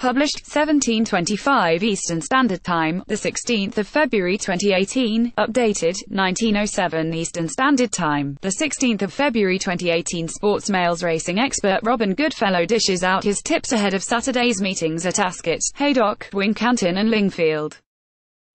Published 1725 Eastern Standard Time, the 16th of February 2018. Updated 1907 Eastern Standard Time, the 16th of February 2018. Sportsmail's racing expert Robin Goodfellow dishes out his tips ahead of Saturday's meetings at Ascot, Haydock, Wincanton and Lingfield.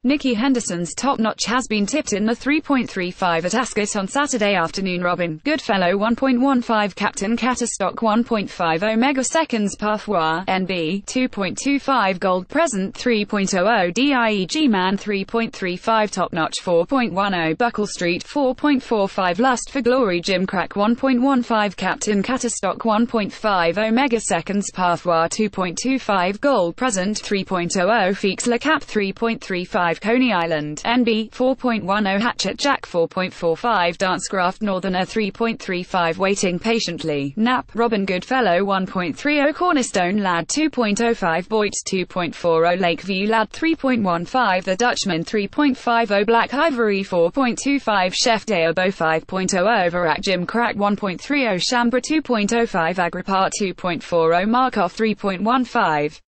Nicky Henderson's top notch has been tipped in the 3.35 at Ascot on Saturday afternoon. Robin Goodfellow 1.15 Captain Cattistock 1.50 Mega Seconds Parfois NB 2.25 Gold Present 3.00 DIEG Man 3.35 Top Notch 4.10 Buckle Street 4.45 Lust for Glory Jim Crack 1.15 Captain Cattistock 1.50 Mega Seconds Parfois 2.25 Gold Present 3.00 Feeks Le Cap 3.35 Coney Island, NB 4.10 Hatchet Jack 4.45 Dancecraft Northerner 3.35 Waiting Patiently, Nap, Robin Goodfellow 1.30 Cornerstone Lad 2.05 Boyt 2.40 Lakeview Lad 3.15 The Dutchman 3.50 Black Ivory 4.25 Chef Deobo 5.0 Verac Jim Crack 1.30 Shambra 2.05 Agripart 2.40 Markov 3.15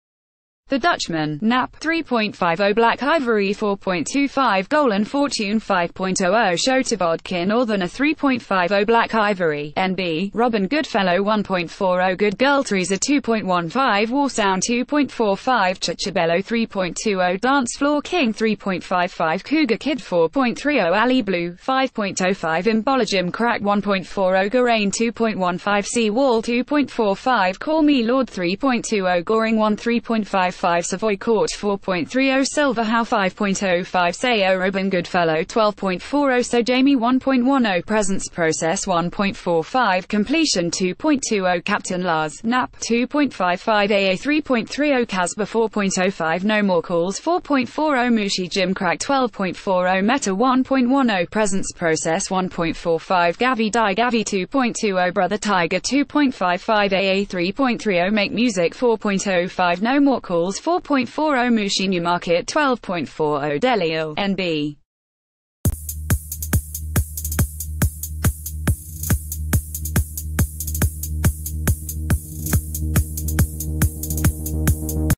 the Dutchman, Nap 3.50 Black Ivory 4.25 Golan Fortune 5.00 Shota Vodka Northerner 3.50 Black Ivory, NB, Robin Goodfellow 1.40 Good Girl Teresa 2.15 War Sound 2.45 Chichabello 3.20 Dance Floor King 3.55 Cougar Kid 4.30 Ali Blue 5.05 Imbola Jim Crack 1.40 Garain 2.15 Sea Wall 2.45 Call Me Lord 3.20 Goring 1 3.5 5 Savoy Court 4.30 Silver How 5.05 Sayo Robin Goodfellow 12.40 So Jamie 1.10 Presence Process 1.45 Completion 2.20 Captain Lars Nap 2.55 AA 3.30 Casper 4.05 No More Calls 4.40 Mushi Jim Crack 12.40 Meta 1.10 Presence Process 1.45 Gavi Di Gavi 2.20 Brother Tiger 2.55 AA 3.30 Make Music 4.05 No More Calls 4.40 Mushi Newmarket 12.40 Delio, NB